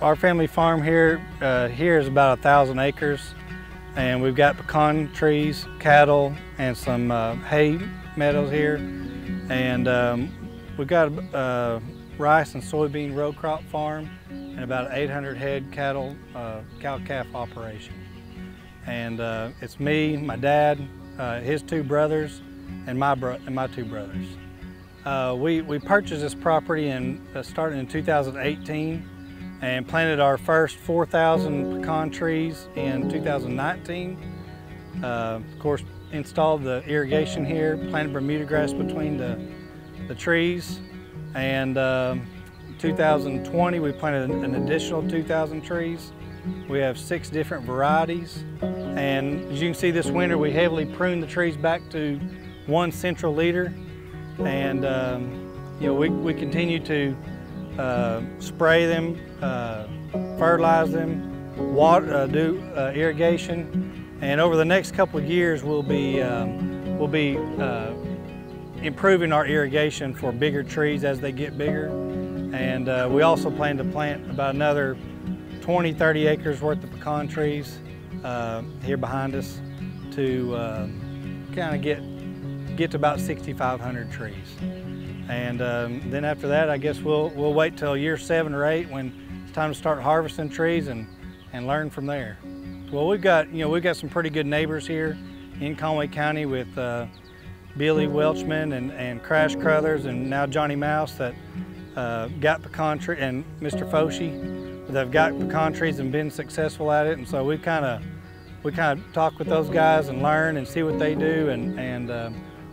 our family farm here, uh, here is about a thousand acres and we've got pecan trees, cattle, and some uh, hay meadows here. And um, we've got a uh, rice and soybean row crop farm and about 800 head cattle, uh, cow-calf operation. And uh, it's me, my dad, uh, his two brothers, and my, bro and my two brothers. We, we purchased this property in, starting in 2018 and planted our first 4,000 pecan trees in 2019. Uh, of course, installed the irrigation here, planted Bermuda grass between the, the trees, and uh, 2020 we planted an additional 2,000 trees. We have six different varieties, and as you can see this winter we heavily pruned the trees back to one central leader, and um, you know we, we continue to uh, spray them, uh, fertilize them, water, uh, do uh, irrigation, and over the next couple of years we'll be um, we'll be uh, improving our irrigation for bigger trees as they get bigger, and uh, we also plan to plant about another 20, 30 acres worth of pecan trees here behind us to kind of get get to about 6,500 trees. And um, then after that, I guess we'll, we'll wait till year seven or eight when it's time to start harvesting trees and, and learn from there. Well, we've got, you know, we've got some pretty good neighbors here in Conway County with uh, Billy Welchman and, and Crash Crothers and now Johnny Mouse that uh, got pecan tree and Mr. Foshi that have got pecan trees and been successful at it. And so we kind of we kind of talk with those guys and learn and see what they do and, and uh,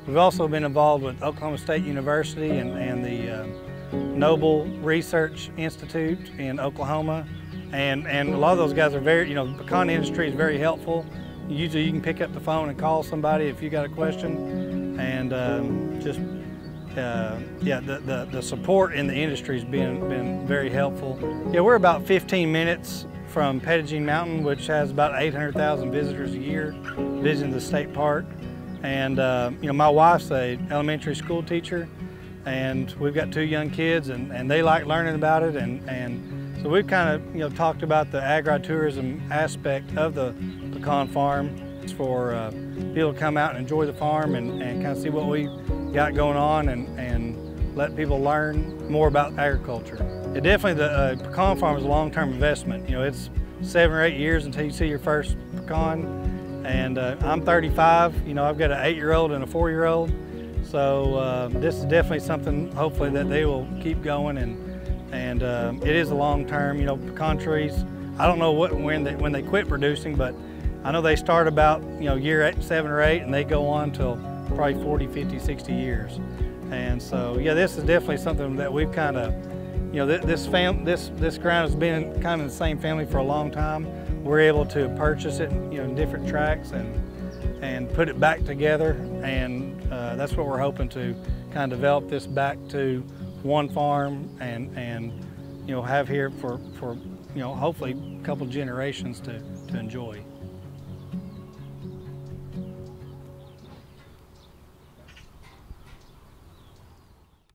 We've also been involved with Oklahoma State University and, and the uh, Noble Research Institute in Oklahoma. And, and a lot of those guys are very, you know, the pecan industry is very helpful. Usually you can pick up the phone and call somebody if you got a question. And um, just, uh, yeah, the, the, the, support in the industry has been, been very helpful. Yeah, we're about 15 minutes from Petit Mountain, which has about 800,000 visitors a year visiting the state park. And uh, you know, my wife's a elementary school teacher, and we've got two young kids, and, and they like learning about it. And, and so we've kind of you know talked about the agritourism aspect of the pecan farm for uh, people to come out and enjoy the farm and, and kind of see what we got going on and, and let people learn more about agriculture. It definitely, the uh, pecan farm is a long-term investment. You know, it's seven or eight years until you see your first pecan and uh, I'm 35, you know, I've got an eight-year-old and a four-year-old. So uh, this is definitely something, hopefully, that they will keep going. And, and uh, it is a long term, you know, pecan trees. I don't know what, when, they, when they quit producing, but I know they start about, you know, year eight, seven or eight, and they go on till probably 40, 50, 60 years. And so, yeah, this is definitely something that we've kind of, you know, this, fam this, this ground has been kind of the same family for a long time we're able to purchase it, you know, in different tracks and and put it back together. And uh, that's what we're hoping to kind of develop this back to one farm and and you know have here for for you know hopefully a couple generations to to enjoy.